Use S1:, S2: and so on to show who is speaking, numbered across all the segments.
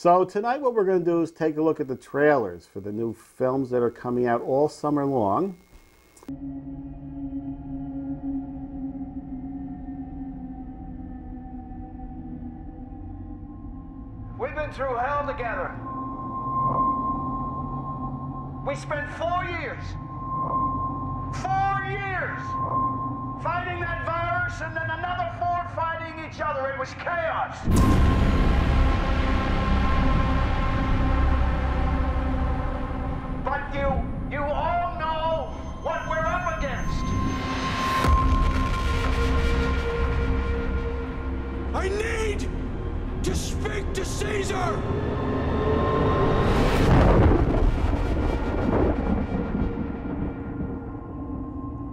S1: So tonight what we're going to do is take a look at the trailers for the new films that are coming out all summer long.
S2: We've been through hell together. We spent four years, four years, fighting that virus and then another four fighting each other. It was chaos.
S3: Caesar!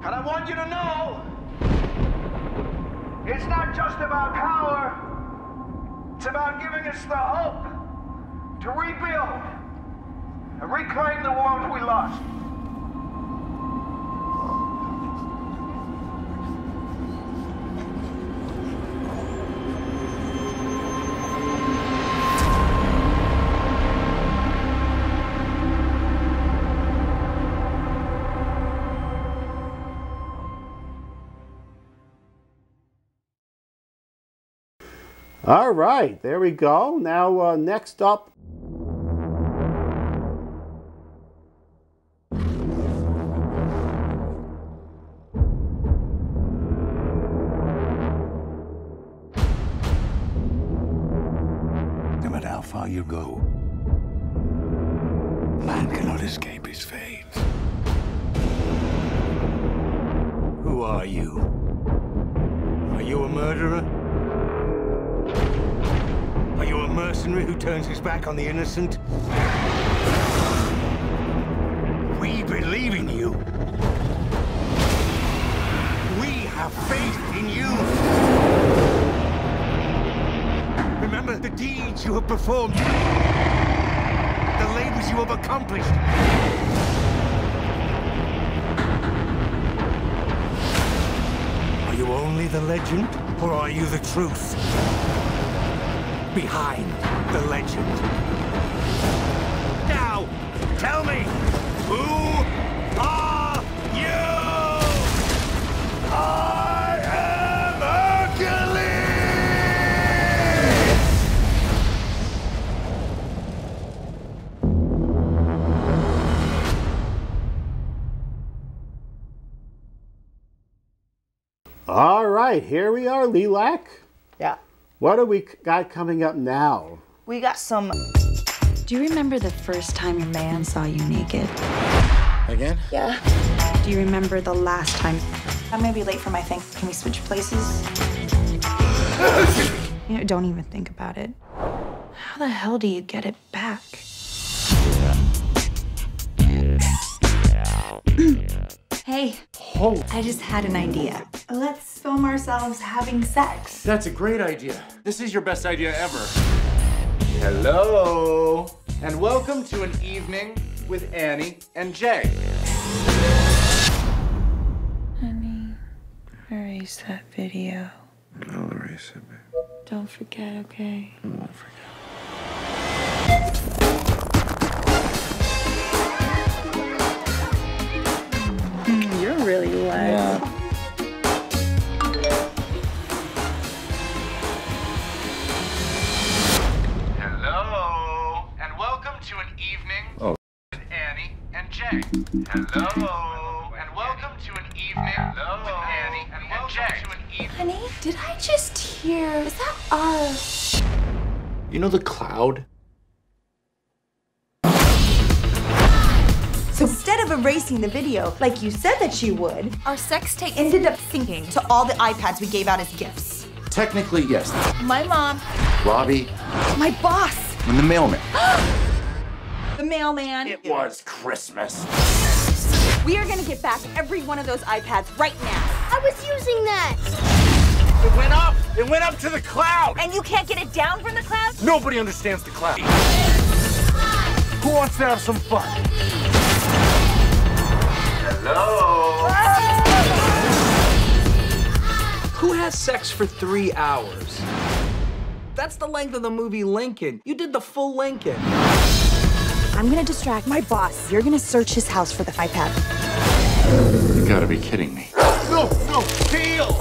S2: And I want you to know it's not just about power, it's about giving us the hope to rebuild and reclaim the world we lost.
S1: All right, there we go. Now, uh, next up.
S3: No matter how far you go, man cannot escape his fate. Who are you? Are you a murderer? Mercenary who turns his back on the innocent? We believe in you. We have faith in you. Remember the deeds you have performed, the labors you have accomplished. Are you only the legend, or are you the truth? Behind the legend. Now, tell me, who are you? I am Hercules!
S1: All right, here we are, Lelac.
S4: Yeah.
S1: What do we got coming up now?
S4: We got some.
S5: Do you remember the first time your man saw you naked?
S3: Again?
S4: Yeah.
S5: Do you remember the last time?
S4: I may be late for my thing. Can we switch places?
S5: You know, don't even think about it. How the hell do you get it back? hey, I just had an idea. Let's film ourselves having sex.
S6: That's a great idea. This is your best idea ever. Hello, and welcome to an evening with Annie and Jay.
S5: Honey, erase that video.
S3: I'll erase it, babe.
S5: Don't forget, okay?
S3: I won't forget.
S5: I just hear? Is that us?
S6: You know the cloud?
S4: So instead of erasing the video, like you said that you would,
S7: Our sex tape
S4: ended up syncing to all the iPads we gave out as gifts.
S6: Technically, yes.
S7: My mom.
S6: Robbie
S4: My boss,
S6: and the mailman.
S4: the mailman.
S6: It was Christmas.
S4: We are gonna get back every one of those iPads right now.
S7: I was using that.
S6: It went up. It went up to the cloud.
S7: And you can't get it down from the cloud?
S6: Nobody understands the cloud. Who wants to have some fun? Hello.
S8: Who has sex for three hours? That's the length of the movie Lincoln. You did the full Lincoln.
S9: I'm gonna distract my boss. You're gonna search his house for the iPad.
S6: You gotta be kidding me.
S3: No, no, deal!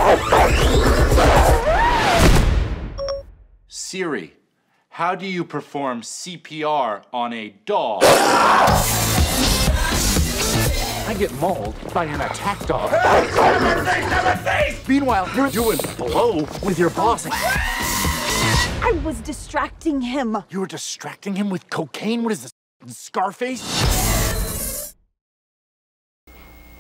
S6: Siri, how do you perform CPR on a dog?
S8: I get mauled by an attack dog.
S3: Meanwhile, you're doing blow with your boss.
S9: I was distracting him.
S3: You were distracting him with cocaine? What is this, Scarface?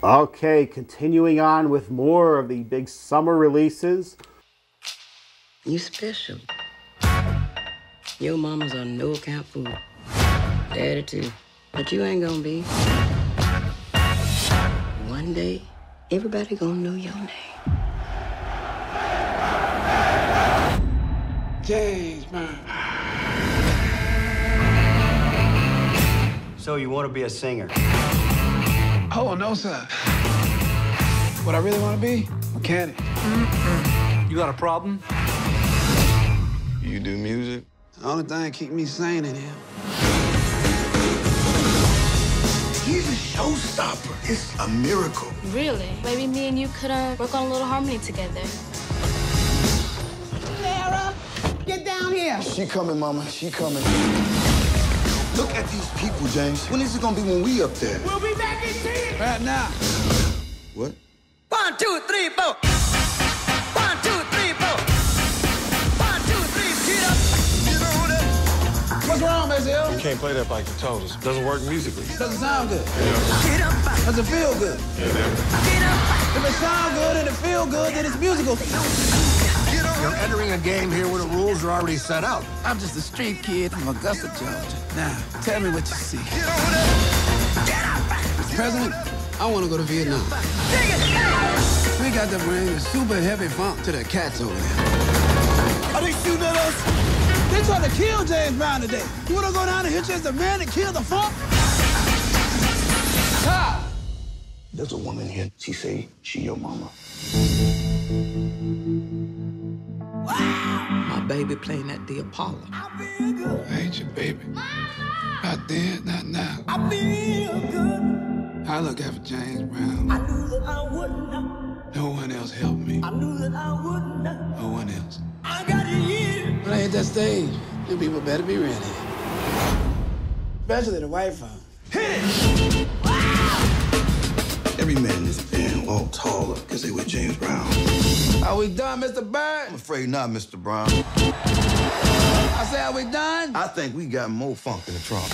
S1: Okay, continuing on with more of the big summer releases.
S10: You special. Your mama's a no account fool. Daddy too. But you ain't gonna be. One day, everybody gonna know your name.
S11: James, man.
S12: So you want to be a singer?
S11: Oh, no, sir. What I really want to be? Mechanic.
S8: You got a problem?
S11: You do music? The only thing keep me sane in here.
S13: He's a showstopper. It's a miracle.
S14: Really? Maybe me and you could uh, work on a little harmony together.
S11: Sarah, get down here.
S13: She coming, Mama. She coming. Look at these people, James. When is it gonna be when we up there?
S11: We'll be back in ten. Right now.
S13: What?
S10: One, two, three, four. One, two, three, four. One, two, three, get up.
S11: What's wrong, Basil?
S15: You can't play that like you told us. It doesn't work musically.
S11: Doesn't sound good.
S10: Get up.
S11: Does it feel good?
S10: Get up.
S11: If it sounds good and it feel good, then it's musical.
S13: You're entering a game here where the rules are already set out.
S11: I'm just a street kid from Augusta, Georgia. Now, tell me what you see. Mr. President, I want to go to Vietnam. We got to bring a super heavy funk to the cats over there. Are they shooting at us? They trying to kill James Brown today. You want to go down and hit just the man and kill the funk? Stop!
S13: There's a woman here. She say she your mama.
S10: My baby playing at the Apollo.
S11: I oh, ain't your baby. Not then, not now. I feel good. I look after James Brown. I knew that I wouldn't. No one else helped me. I knew that I wouldn't. No one else. I got a year. When I hit that stage, them people better be ready. Especially the white folk.
S13: Every man in this band all taller because they were James Brown.
S11: Are we done, Mr. Byrd?
S13: I'm afraid not, Mr. Brown.
S11: I say, are we done?
S13: I think we got more funk in the trunk.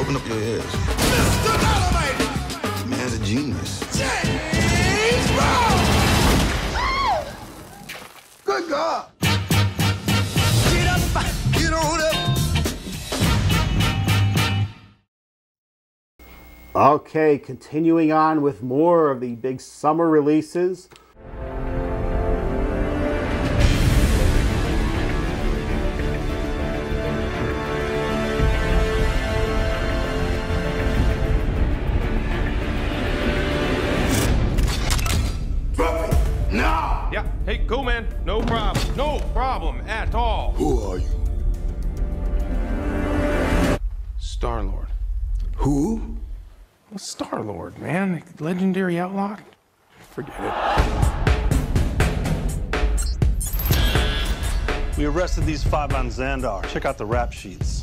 S13: Open up your ears.
S3: Mr. Dynamite!
S13: Man's a genius.
S3: James Brown!
S11: Good God.
S1: Okay, continuing on with more of the big summer releases.
S13: Drop now.
S16: Yeah, hey, cool, man. No problem. No problem at all.
S13: Who are you?
S16: Star Lord.
S13: Who?
S16: Star Lord, man. Legendary outlaw. Forget it.
S15: We arrested these five on Xandar. Check out the rap sheets.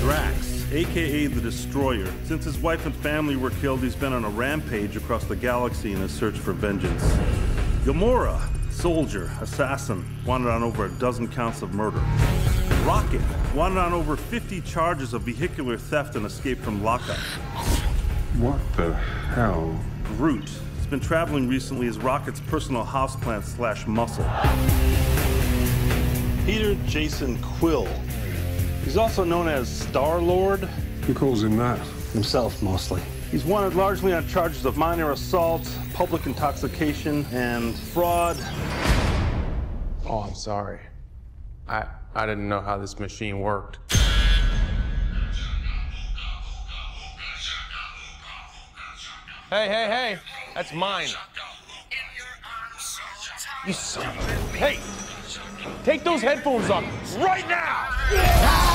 S17: Drax, aka the Destroyer. Since his wife and family were killed, he's been on a rampage across the galaxy in his search for vengeance. Gamora, soldier, assassin, wanted on over a dozen counts of murder. Rocket, wanted on over 50 charges of vehicular theft and escape from lockup.
S16: What the hell?
S17: Groot has been traveling recently as Rocket's personal houseplant slash muscle.
S15: Peter Jason Quill. He's also known as Star Lord.
S16: Who calls him that?
S15: Himself, mostly. He's wanted largely on charges of minor assault, public intoxication, and fraud.
S16: Oh, I'm sorry. I I didn't know how this machine worked. Hey, hey, hey. That's mine. You son of a... Hey! Take those headphones off right now!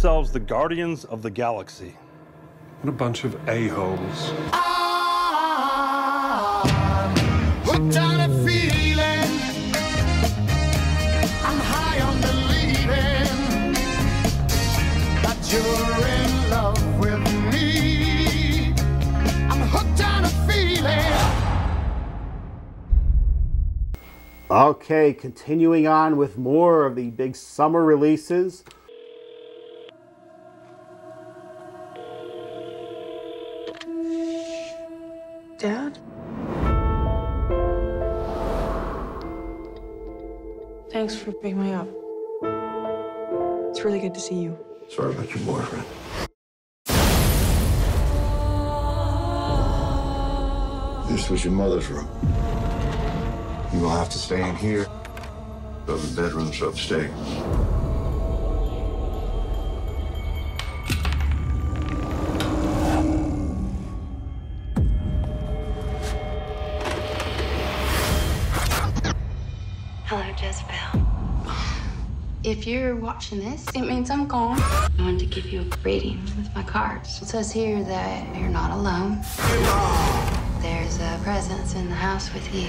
S17: Themselves the Guardians of the Galaxy.
S18: What a bunch of a-holes.
S19: Hooked on a feeling. I'm high on believing that you're in love with me. I'm hooked on a feeling.
S1: Okay, continuing on with more of the big summer releases.
S20: Dad? Thanks for picking me up. It's really good to see you.
S21: Sorry about your boyfriend. This was your mother's room. You will have to stay in here. The other bedroom's upstairs.
S14: If you're watching this, it means I'm gone. I wanted to give you a reading with my cards. It says here that you're not alone. There's a presence in the house with you.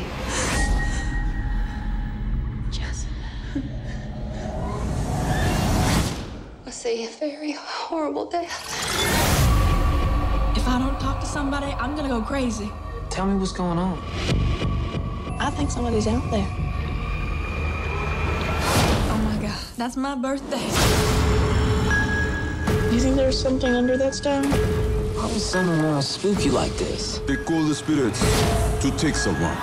S14: Jezebel. I see a very horrible death.
S22: If I don't talk to somebody, I'm gonna go crazy.
S23: Tell me what's going on.
S22: I think somebody's out there. That's my birthday. You think there's something under that stone?
S23: Why would someone want to spook you like this?
S13: They call the spirits to take someone.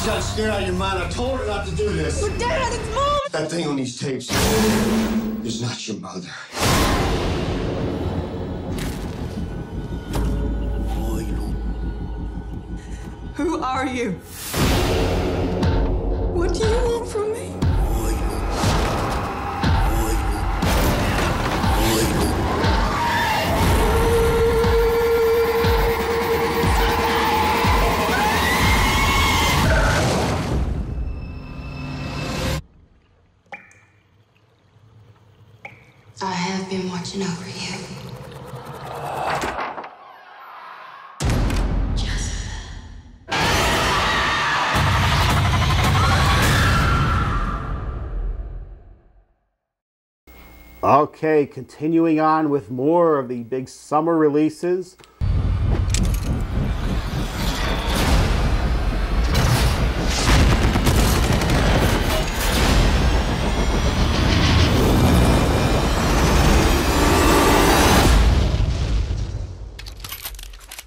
S21: You got scared out of your mind. I told her not to do this.
S22: But Dad, it's Mom!
S21: That thing on these tapes is not your mother.
S22: Who are you? What do you want from me?
S14: I have been watching over you.
S1: Okay, continuing on with more of the big summer releases.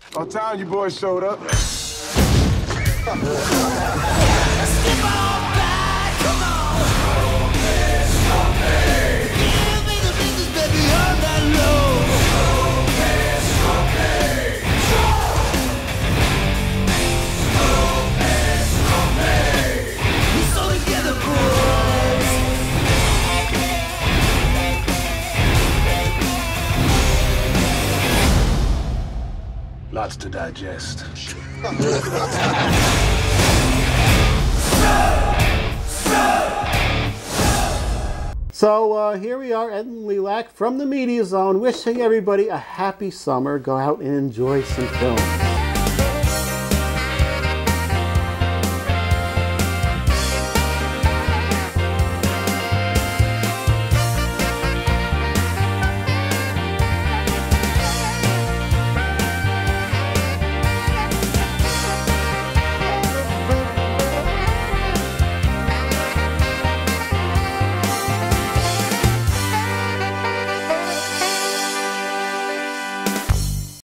S13: About time you boys showed up. digest.
S1: So uh, here we are, Ed and Lelac from the Media Zone, wishing everybody a happy summer. Go out and enjoy some film.